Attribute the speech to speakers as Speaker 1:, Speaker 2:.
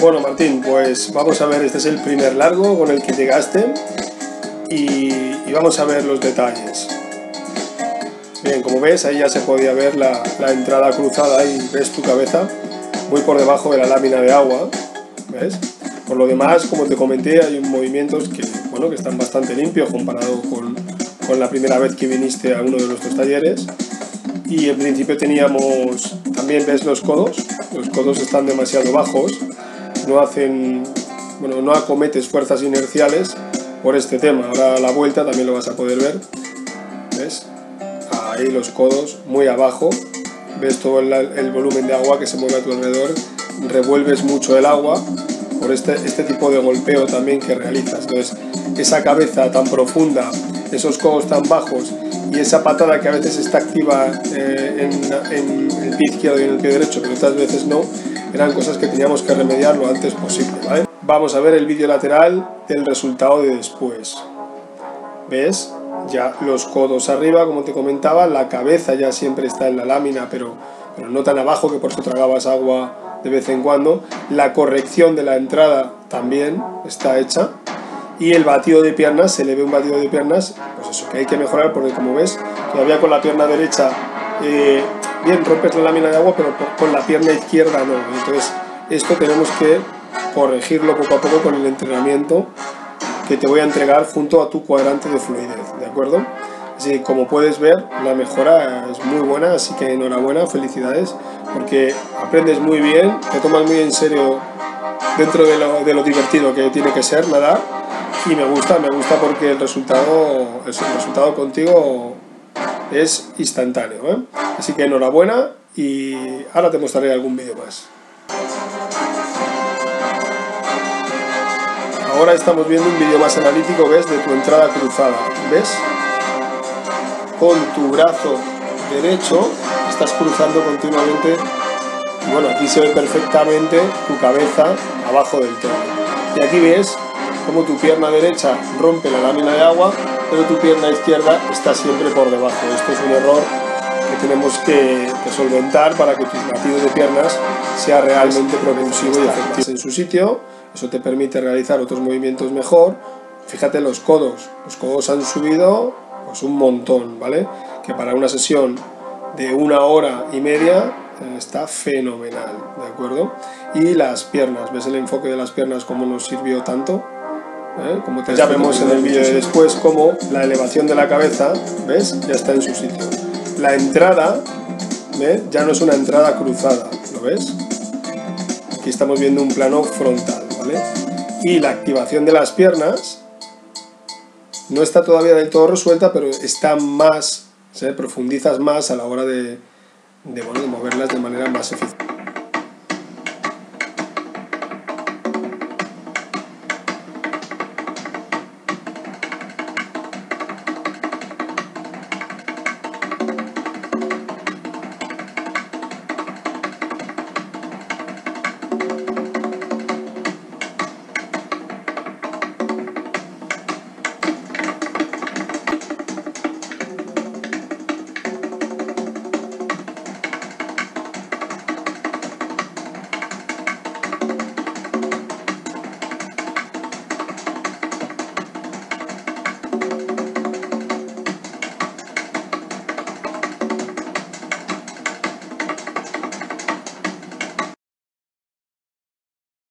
Speaker 1: Bueno Martín, pues vamos a ver, este es el primer largo con el que llegaste y, vamos a ver los detalles. Bien, como ves, ahí ya se podía ver la, la, entrada cruzada y ves tu cabeza muy por debajo de la lámina de agua, ¿ves? Por lo demás, como te comenté, hay movimientos que, bueno, que están bastante limpios comparado con, con la primera vez que viniste a uno de nuestros talleres. Y en principio teníamos, también ves los codos, los codos están demasiado bajos, no hacen, bueno, no acometes fuerzas inerciales por este tema. Ahora la vuelta también lo vas a poder ver. ¿Ves? Ahí los codos muy abajo. Ves todo el, volumen de agua que se mueve a tu alrededor. Revuelves mucho el agua por este, este tipo de golpeo también que realizas. Entonces, esa cabeza tan profunda, esos codos tan bajos y esa patada que a veces está activa eh, en, en, el pie izquierdo y en el pie derecho, pero otras veces no, eran cosas que teníamos que remediar lo antes posible. Vamos a ver el vídeo lateral del resultado de después. ¿Ves? Ya los codos arriba, como te comentaba, la cabeza ya siempre está en la lámina, pero, pero no tan abajo que por eso tragabas agua de vez en cuando. La corrección de la entrada también está hecha. Y el batido de piernas, se le ve un batido de piernas, pues eso, que hay que mejorar porque como ves, todavía con la pierna derecha, eh, bien, rompes la lámina de agua, pero con la pierna izquierda no. Entonces, esto tenemos que corregirlo poco a poco con el entrenamiento que te voy a entregar junto a tu cuadrante de fluidez, ¿de acuerdo? Así como puedes ver, la mejora es muy buena, así que enhorabuena, felicidades, porque aprendes muy bien, te tomas muy en serio dentro de lo, de lo divertido que tiene que ser nadar y me gusta, me gusta porque el resultado, el resultado contigo es instantáneo. ¿eh? Así que enhorabuena y ahora te mostraré algún vídeo más. Ahora estamos viendo un vídeo más analítico, ¿ves? De tu entrada cruzada, ¿ves? Con tu brazo derecho estás cruzando continuamente. Bueno, aquí se ve perfectamente tu cabeza abajo del todo. Y aquí ves como tu pierna derecha rompe la lámina de agua, pero tu pierna izquierda está siempre por debajo. Esto es un error que tenemos que, que solventar para que tu latido de piernas sea realmente propulsivo y efectivo en su sitio. Eso te permite realizar otros movimientos mejor. Fíjate los codos. Los codos han subido pues un montón, ¿vale? Que para una sesión de una hora y media está fenomenal, ¿de acuerdo? Y las piernas, ¿ves el enfoque de las piernas cómo nos sirvió tanto? ¿Eh? Como te ya vemos en el vídeo de después como la elevación de la cabeza, ¿ves? Ya está en su sitio. La entrada, ¿ves? Ya no es una entrada cruzada, ¿lo ves? Aquí estamos viendo un plano frontal, ¿vale? Y la activación de las piernas no está todavía del todo resuelta, pero está más, ¿sí? profundizas más a la hora de, de, bueno, de moverlas de manera más eficiente.